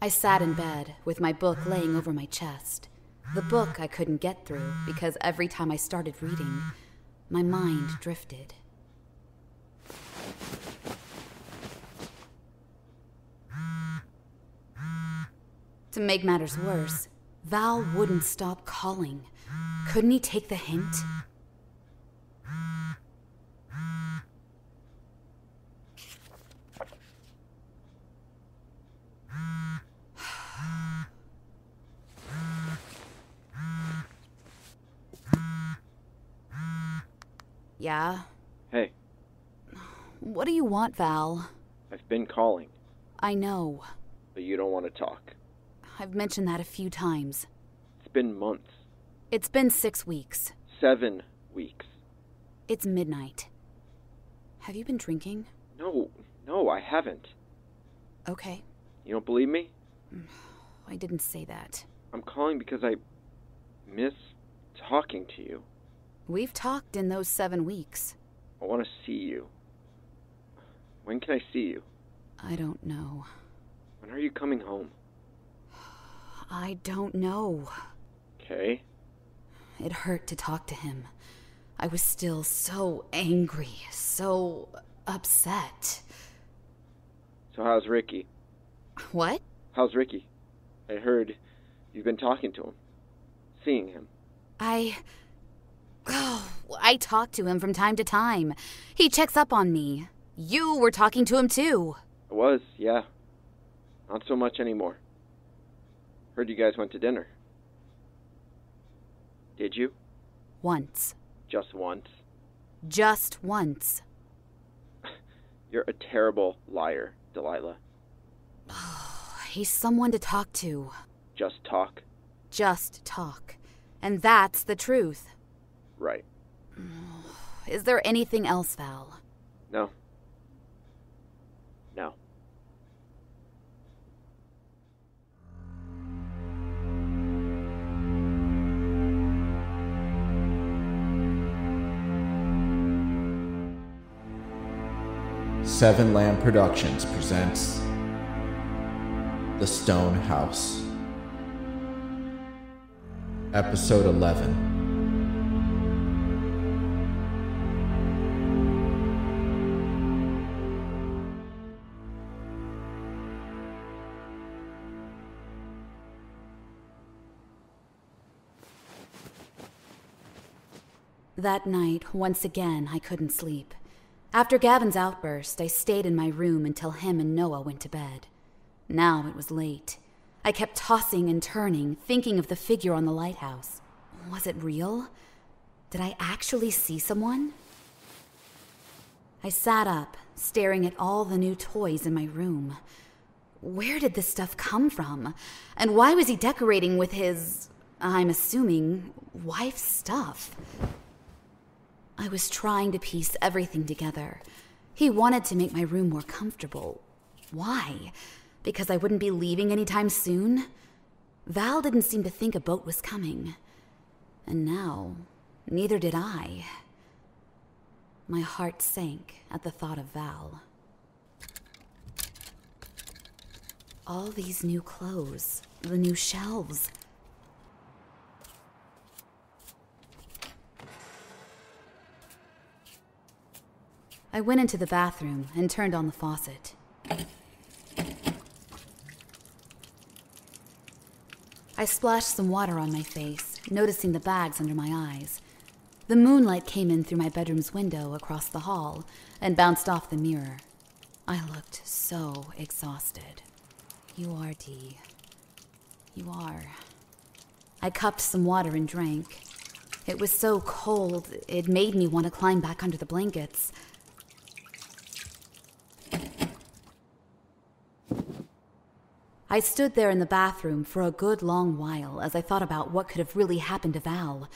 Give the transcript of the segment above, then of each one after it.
I sat in bed with my book laying over my chest. The book I couldn't get through because every time I started reading, my mind drifted. To make matters worse, Val wouldn't stop calling. Couldn't he take the hint? Yeah? Hey, What do you want, Val? I've been calling, I know. but you don't want to talk. I've mentioned that a few times. It's been months. It's been six weeks. Seven weeks. It's midnight. Have you been drinking? No, no, I haven't. Okay. You don't believe me? I didn't say that. I'm calling because I miss talking to you. We've talked in those seven weeks. I want to see you. When can I see you? I don't know. When are you coming home? I don't know. Okay. It hurt to talk to him. I was still so angry, so upset. So how's Ricky? What? How's Ricky? I heard you've been talking to him. Seeing him. I. Oh, I talk to him from time to time. He checks up on me. You were talking to him too. I was, yeah. Not so much anymore. Heard you guys went to dinner. Did you? Once. Just once? Just once. You're a terrible liar, Delilah. He's someone to talk to. Just talk. Just talk. And that's the truth. Right. Is there anything else, Val? No. No. Seven Lamb Productions presents The Stone House. Episode 11. That night, once again, I couldn't sleep. After Gavin's outburst, I stayed in my room until him and Noah went to bed. Now it was late. I kept tossing and turning, thinking of the figure on the lighthouse. Was it real? Did I actually see someone? I sat up, staring at all the new toys in my room. Where did this stuff come from? And why was he decorating with his, I'm assuming, wife's stuff? I was trying to piece everything together. He wanted to make my room more comfortable. Why? Because I wouldn't be leaving anytime soon? Val didn't seem to think a boat was coming. And now, neither did I. My heart sank at the thought of Val. All these new clothes, the new shelves. I went into the bathroom and turned on the faucet. I splashed some water on my face, noticing the bags under my eyes. The moonlight came in through my bedroom's window across the hall and bounced off the mirror. I looked so exhausted. You are, Dee. You are. I cupped some water and drank. It was so cold, it made me want to climb back under the blankets. I stood there in the bathroom for a good long while as I thought about what could have really happened to Val.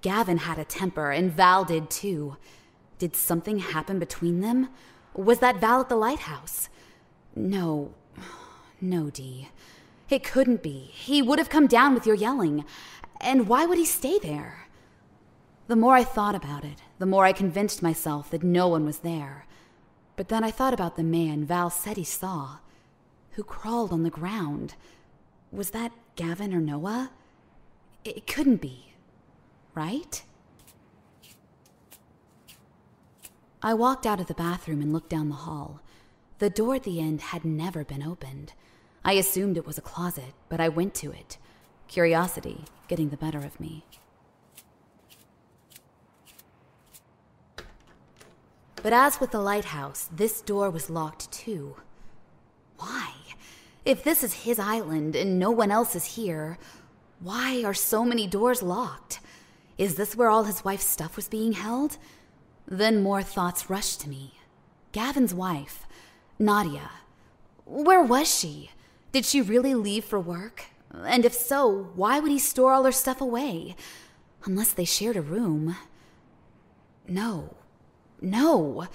Gavin had a temper, and Val did too. Did something happen between them? Was that Val at the lighthouse? No. No, Dee. It couldn't be. He would have come down with your yelling. And why would he stay there? The more I thought about it, the more I convinced myself that no one was there. But then I thought about the man Val said he saw. Who crawled on the ground. Was that Gavin or Noah? It couldn't be, right? I walked out of the bathroom and looked down the hall. The door at the end had never been opened. I assumed it was a closet, but I went to it, curiosity getting the better of me. But as with the lighthouse, this door was locked too. Why? If this is his island and no one else is here, why are so many doors locked? Is this where all his wife's stuff was being held? Then more thoughts rushed to me. Gavin's wife, Nadia. Where was she? Did she really leave for work? And if so, why would he store all her stuff away? Unless they shared a room. No. No.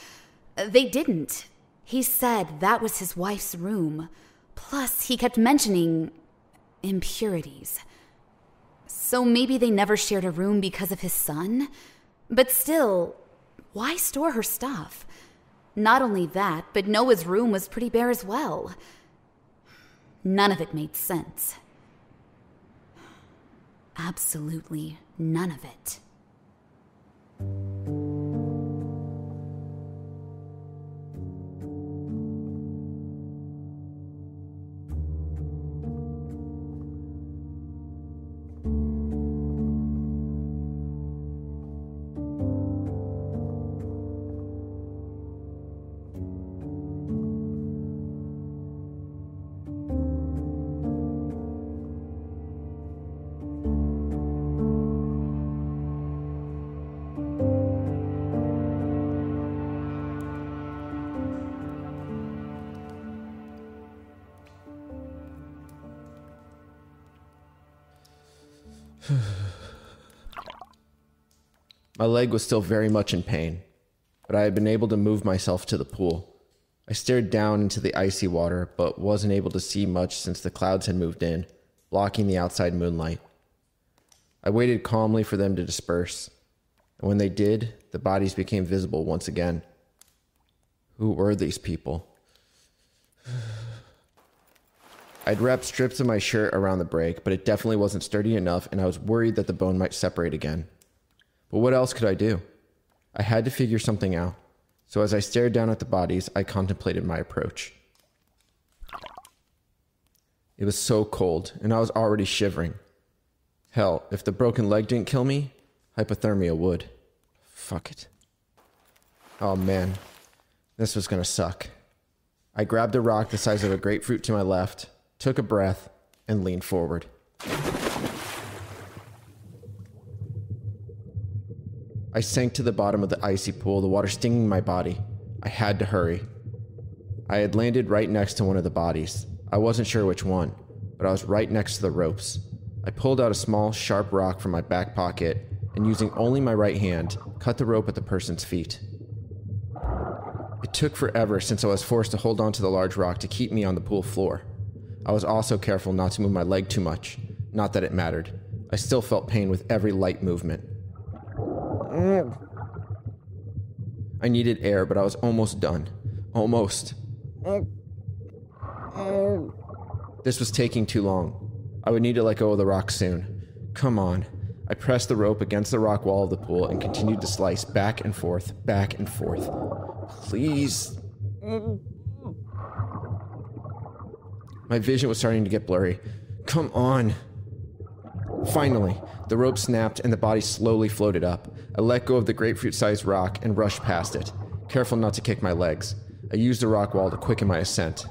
They didn't. He said that was his wife's room. Plus, he kept mentioning impurities. So maybe they never shared a room because of his son? But still, why store her stuff? Not only that, but Noah's room was pretty bare as well. None of it made sense. Absolutely none of it. My leg was still very much in pain, but I had been able to move myself to the pool. I stared down into the icy water, but wasn't able to see much since the clouds had moved in, blocking the outside moonlight. I waited calmly for them to disperse, and when they did, the bodies became visible once again. Who were these people? I'd wrapped strips of my shirt around the break, but it definitely wasn't sturdy enough, and I was worried that the bone might separate again. But what else could I do? I had to figure something out. So as I stared down at the bodies, I contemplated my approach. It was so cold, and I was already shivering. Hell, if the broken leg didn't kill me, hypothermia would. Fuck it. Oh man, this was gonna suck. I grabbed a rock the size of a grapefruit to my left, took a breath, and leaned forward. I sank to the bottom of the icy pool, the water stinging my body. I had to hurry. I had landed right next to one of the bodies. I wasn't sure which one, but I was right next to the ropes. I pulled out a small, sharp rock from my back pocket and, using only my right hand, cut the rope at the person's feet. It took forever since I was forced to hold onto the large rock to keep me on the pool floor. I was also careful not to move my leg too much. Not that it mattered. I still felt pain with every light movement. I needed air, but I was almost done. Almost. This was taking too long. I would need to let go of the rock soon. Come on. I pressed the rope against the rock wall of the pool and continued to slice back and forth, back and forth. Please. My vision was starting to get blurry. Come on. Finally, the rope snapped and the body slowly floated up. I let go of the grapefruit sized rock and rushed past it, careful not to kick my legs. I used the rock wall to quicken my ascent.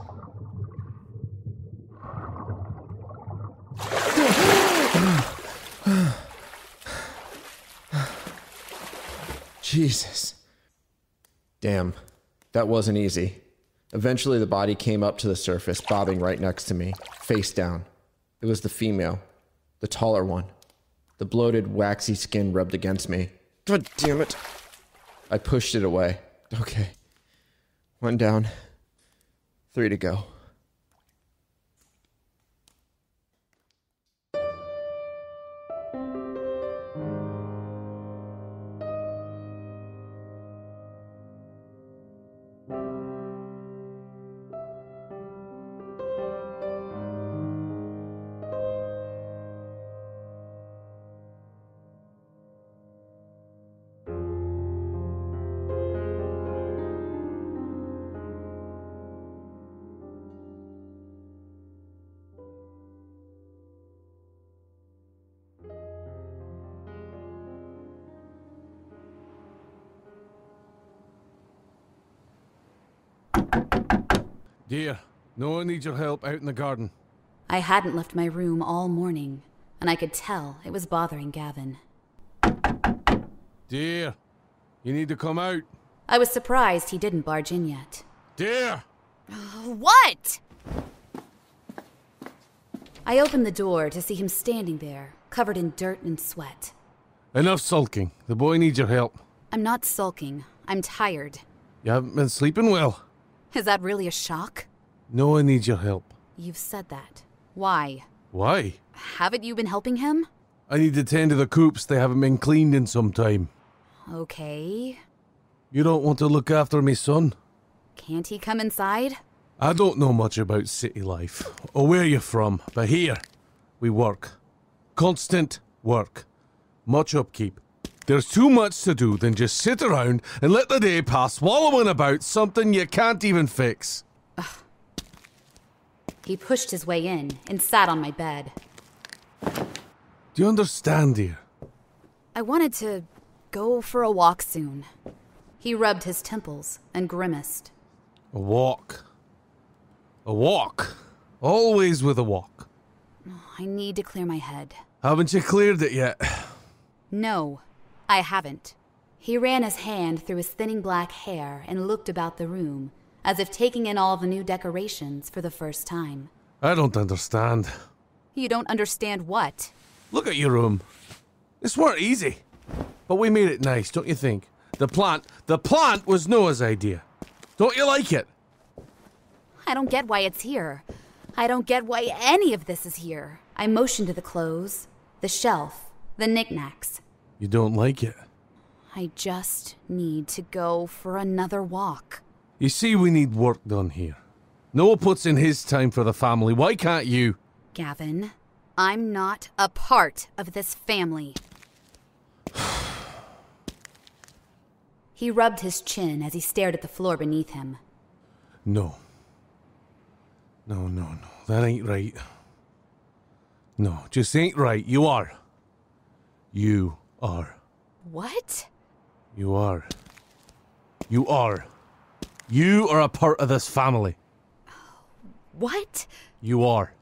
Jesus. Damn, that wasn't easy. Eventually, the body came up to the surface, bobbing right next to me, face down. It was the female, the taller one. The bloated, waxy skin rubbed against me. God damn it. I pushed it away. Okay. One down. Three to go. Dear, Noah needs your help out in the garden. I hadn't left my room all morning, and I could tell it was bothering Gavin. Dear, you need to come out. I was surprised he didn't barge in yet. Dear! Uh, what? I opened the door to see him standing there, covered in dirt and sweat. Enough sulking. The boy needs your help. I'm not sulking. I'm tired. You haven't been sleeping well. Is that really a shock? Noah needs your help. You've said that. Why? Why? Haven't you been helping him? I need to tend to the coops. They haven't been cleaned in some time. Okay. You don't want to look after me son? Can't he come inside? I don't know much about city life or where you're from, but here we work. Constant work. Much upkeep. There's too much to do than just sit around and let the day pass wallowing about something you can't even fix. He pushed his way in and sat on my bed. Do you understand, dear? I wanted to go for a walk soon. He rubbed his temples and grimaced. A walk. A walk. Always with a walk. I need to clear my head. Haven't you cleared it yet? No, I haven't. He ran his hand through his thinning black hair and looked about the room, as if taking in all the new decorations for the first time. I don't understand. You don't understand what? Look at your room. This weren't easy. But we made it nice, don't you think? The plant, the plant was Noah's idea. Don't you like it? I don't get why it's here. I don't get why any of this is here. I motioned to the clothes, the shelf, the knickknacks. You don't like it. I just need to go for another walk. You see, we need work done here. Noah puts in his time for the family. Why can't you? Gavin, I'm not a part of this family. he rubbed his chin as he stared at the floor beneath him. No. No, no, no. That ain't right. No, just ain't right. You are. You are. What? You are. You are. You are a part of this family. What? You are.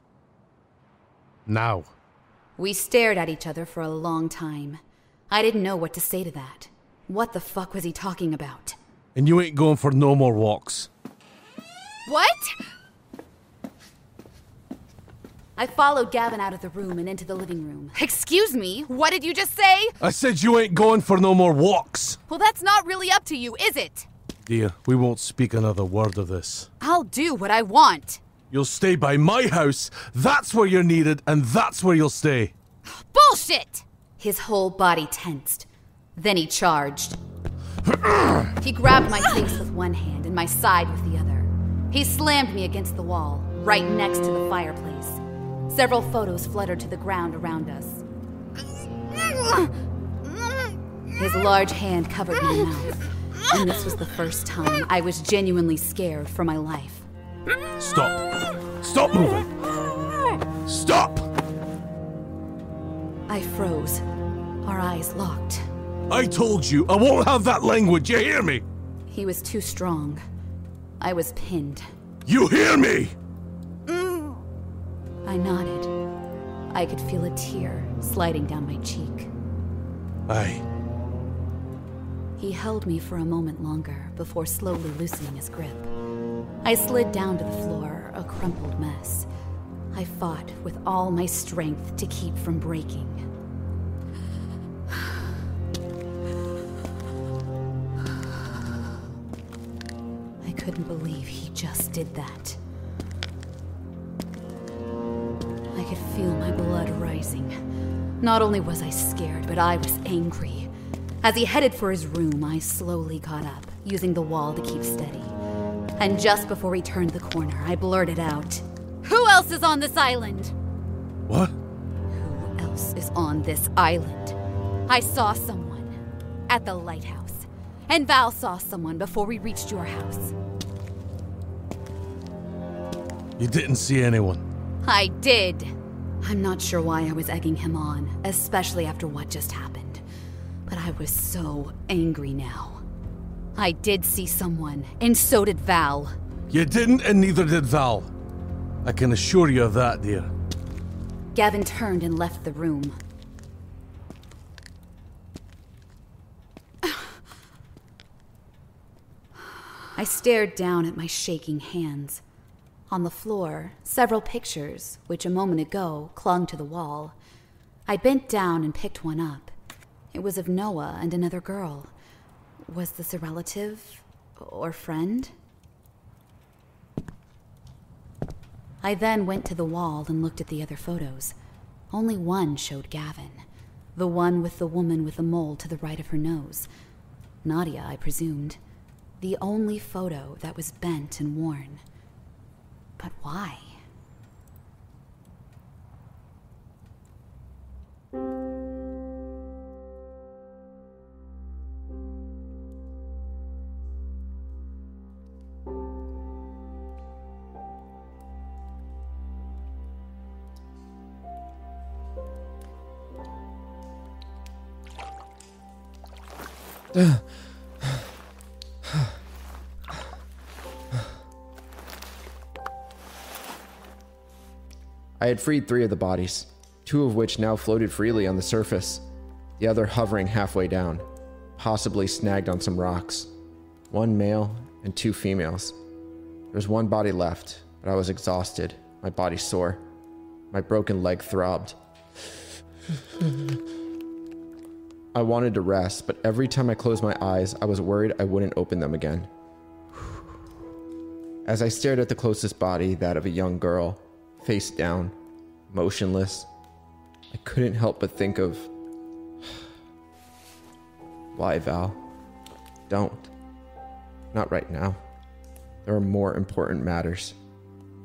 Now. We stared at each other for a long time. I didn't know what to say to that. What the fuck was he talking about? And you ain't going for no more walks. What? I followed Gavin out of the room and into the living room. Excuse me, what did you just say? I said you ain't going for no more walks. Well, that's not really up to you, is it? Dear, we won't speak another word of this. I'll do what I want. You'll stay by my house. That's where you're needed, and that's where you'll stay. Bullshit! His whole body tensed. Then he charged. he grabbed my face with one hand and my side with the other. He slammed me against the wall, right next to the fireplace. Several photos fluttered to the ground around us. His large hand covered my mouth, and this was the first time I was genuinely scared for my life. Stop. Stop moving. Stop! I froze, our eyes locked. I told you, I won't have that language, you hear me? He was too strong. I was pinned. You hear me? I nodded. I could feel a tear sliding down my cheek. I. He held me for a moment longer before slowly loosening his grip. I slid down to the floor, a crumpled mess. I fought with all my strength to keep from breaking. I couldn't believe he just did that. Not only was I scared, but I was angry. As he headed for his room, I slowly got up, using the wall to keep steady. And just before he turned the corner, I blurted out, Who else is on this island? What? Who else is on this island? I saw someone at the lighthouse, and Val saw someone before we reached your house. You didn't see anyone. I did. I'm not sure why I was egging him on, especially after what just happened. But I was so angry now. I did see someone, and so did Val. You didn't, and neither did Val. I can assure you of that, dear. Gavin turned and left the room. I stared down at my shaking hands. On the floor, several pictures, which a moment ago clung to the wall. I bent down and picked one up. It was of Noah and another girl. Was this a relative or friend? I then went to the wall and looked at the other photos. Only one showed Gavin. The one with the woman with the mole to the right of her nose. Nadia, I presumed. The only photo that was bent and worn. But why? I had freed three of the bodies, two of which now floated freely on the surface, the other hovering halfway down, possibly snagged on some rocks. One male and two females. There was one body left, but I was exhausted, my body sore. My broken leg throbbed. I wanted to rest, but every time I closed my eyes, I was worried I wouldn't open them again. As I stared at the closest body, that of a young girl, face down, motionless, I couldn't help but think of. Why, Val? Don't. Not right now. There are more important matters.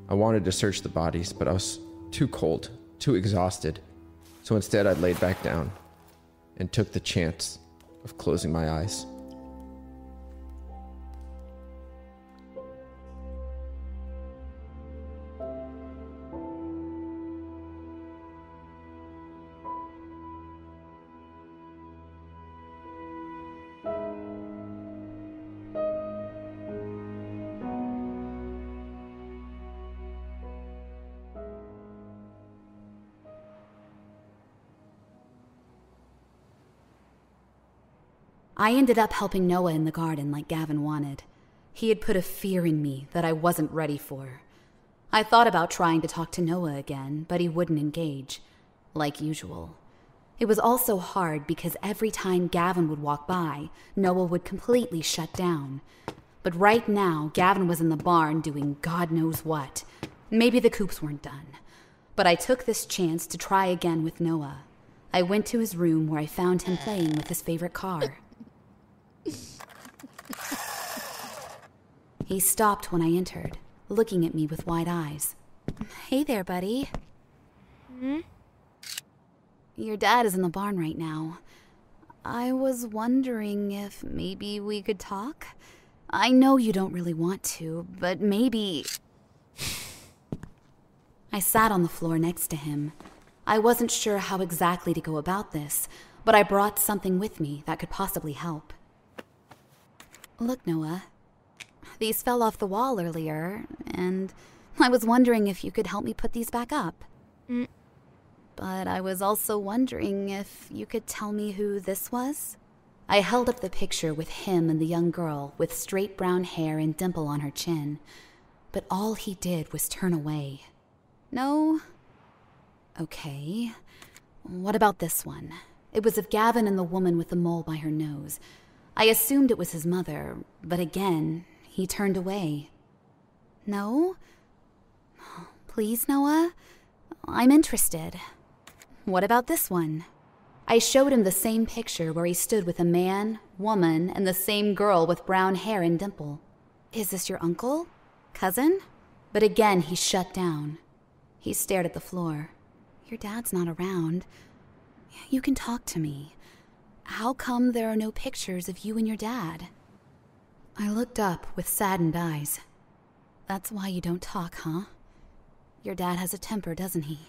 I wanted to search the bodies, but I was too cold, too exhausted. So instead, I laid back down and took the chance of closing my eyes. I ended up helping Noah in the garden like Gavin wanted. He had put a fear in me that I wasn't ready for. I thought about trying to talk to Noah again, but he wouldn't engage, like usual. It was also hard because every time Gavin would walk by, Noah would completely shut down. But right now, Gavin was in the barn doing God knows what. Maybe the coops weren't done. But I took this chance to try again with Noah. I went to his room where I found him playing with his favorite car. He stopped when I entered, looking at me with wide eyes. Hey there, buddy. Hmm? Your dad is in the barn right now. I was wondering if maybe we could talk. I know you don't really want to, but maybe. I sat on the floor next to him. I wasn't sure how exactly to go about this, but I brought something with me that could possibly help. Look, Noah. These fell off the wall earlier, and I was wondering if you could help me put these back up. Mm. But I was also wondering if you could tell me who this was? I held up the picture with him and the young girl with straight brown hair and dimple on her chin, but all he did was turn away. No? Okay. What about this one? It was of Gavin and the woman with the mole by her nose. I assumed it was his mother, but again, he turned away. No? Please, Noah? I'm interested. What about this one? I showed him the same picture where he stood with a man, woman, and the same girl with brown hair and dimple. Is this your uncle? Cousin? But again, he shut down. He stared at the floor. Your dad's not around. You can talk to me. How come there are no pictures of you and your dad? I looked up with saddened eyes. That's why you don't talk, huh? Your dad has a temper, doesn't he?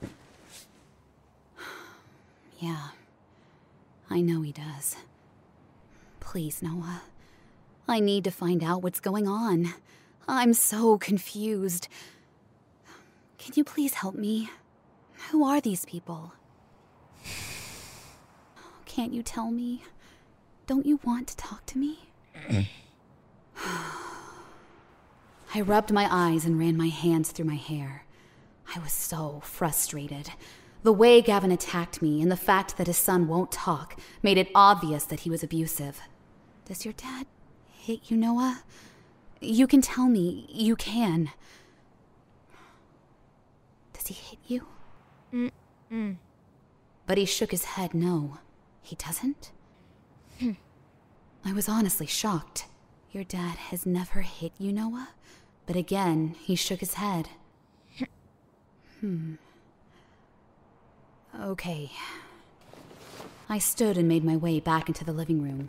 yeah, I know he does. Please, Noah. I need to find out what's going on. I'm so confused. Can you please help me? Who are these people? Can't you tell me? Don't you want to talk to me? I rubbed my eyes and ran my hands through my hair. I was so frustrated. The way Gavin attacked me and the fact that his son won't talk made it obvious that he was abusive. Does your dad hit you, Noah? You can tell me. You can. Does he hit you? Mm-mm. But he shook his head no. He doesn't? I was honestly shocked. Your dad has never hit you, Noah? But again, he shook his head. hmm. Okay. I stood and made my way back into the living room.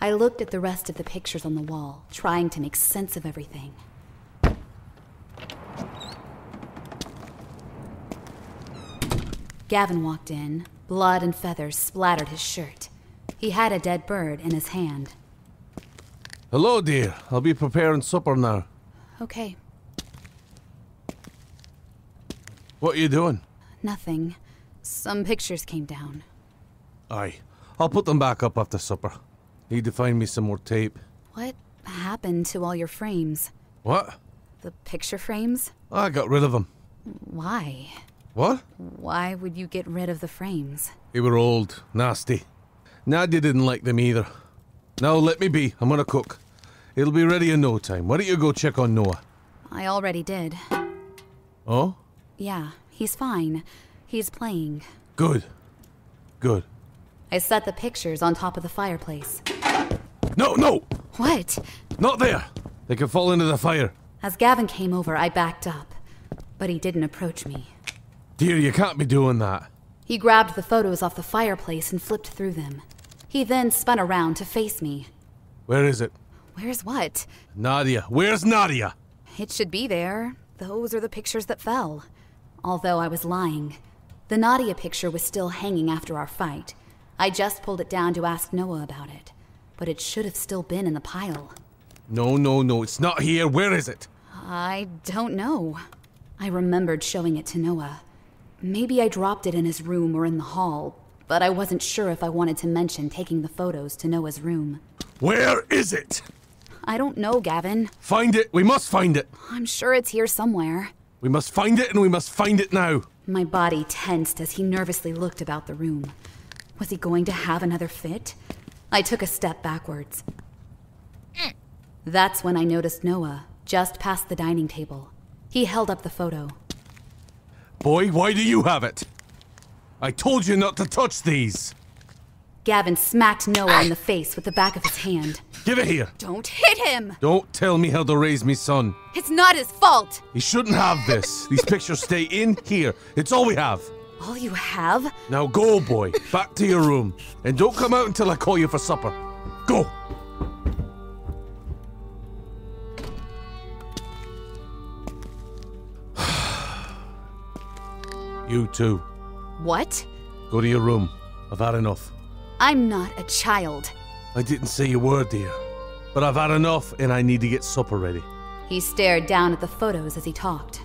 I looked at the rest of the pictures on the wall, trying to make sense of everything. Gavin walked in. Blood and feathers splattered his shirt. He had a dead bird in his hand. Hello, dear. I'll be preparing supper now. Okay, What are you doing? nothing. Some pictures came down. Aye. I'll put them back up after supper. Need to find me some more tape. What happened to all your frames? What? The picture frames? I got rid of them. Why? What? Why would you get rid of the frames? They were old, nasty. Nadia didn't like them either. Now let me be. I'm gonna cook. It'll be ready in no time. Why don't you go check on Noah? I already did. Oh? Yeah, he's fine. He's playing. Good. Good. I set the pictures on top of the fireplace. No, no! What? Not there! They could fall into the fire. As Gavin came over, I backed up. But he didn't approach me. Dear, you can't be doing that. He grabbed the photos off the fireplace and flipped through them. He then spun around to face me. Where is it? Where's what? Nadia. Where's Nadia? It should be there. Those are the pictures that fell. Although I was lying. The Nadia picture was still hanging after our fight. I just pulled it down to ask Noah about it. But it should have still been in the pile. No, no, no. It's not here. Where is it? I don't know. I remembered showing it to Noah. Maybe I dropped it in his room or in the hall, but I wasn't sure if I wanted to mention taking the photos to Noah's room. Where is it? I don't know, Gavin. Find it. We must find it. I'm sure it's here somewhere. We must find it and we must find it now. My body tensed as he nervously looked about the room. Was he going to have another fit? I took a step backwards. That's when I noticed Noah, just past the dining table. He held up the photo. Boy, why do you have it? I told you not to touch these. Gavin smacked Noah in the face with the back of his hand. Give it here. Don't hit him! Don't tell me how to raise me son. It's not his fault! He shouldn't have this. These pictures stay in here. It's all we have. All you have? Now go, boy. Back to your room. And don't come out until I call you for supper. Go. You too. What? Go to your room. I've had enough. I'm not a child. I didn't say a word, dear. But I've had enough and I need to get supper ready. He stared down at the photos as he talked.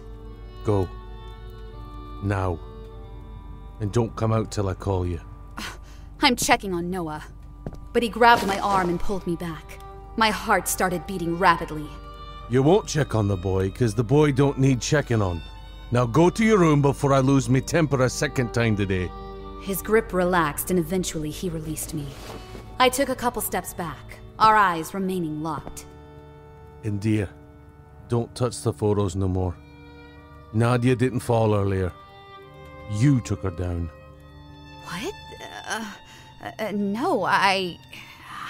Go. Now. And don't come out till I call you. I'm checking on Noah. But he grabbed my arm and pulled me back. My heart started beating rapidly. You won't check on the boy, because the boy don't need checking on. Now go to your room before I lose me temper a second time today. His grip relaxed and eventually he released me. I took a couple steps back, our eyes remaining locked. And dear, don't touch the photos no more. Nadia didn't fall earlier. You took her down. What? Uh, uh, no, I.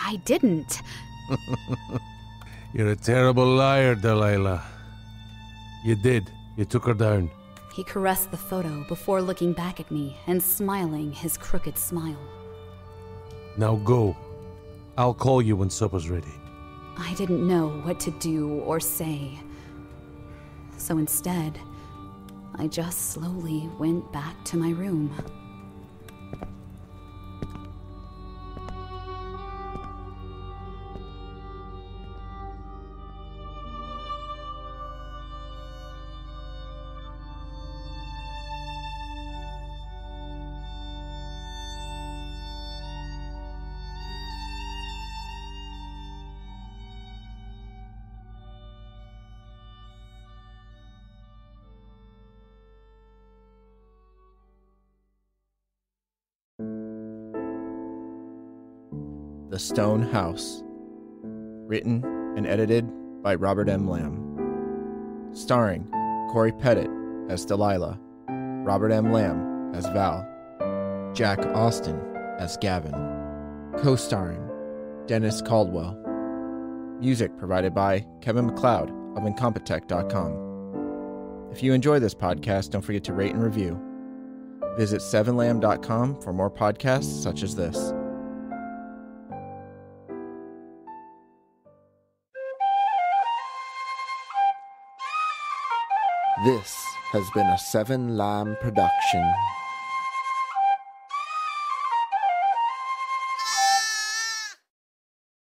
I didn't. You're a terrible liar, Delilah. You did. You took her down. He caressed the photo before looking back at me and smiling his crooked smile. Now go. I'll call you when supper's ready. I didn't know what to do or say. So instead, I just slowly went back to my room. The Stone House. Written and edited by Robert M. Lamb. Starring Corey Pettit as Delilah, Robert M. Lamb as Val, Jack Austin as Gavin. Co starring Dennis Caldwell. Music provided by Kevin MacLeod of Incompetech.com. If you enjoy this podcast, don't forget to rate and review. Visit 7lamb.com for more podcasts such as this. This has been a Seven Lamb production.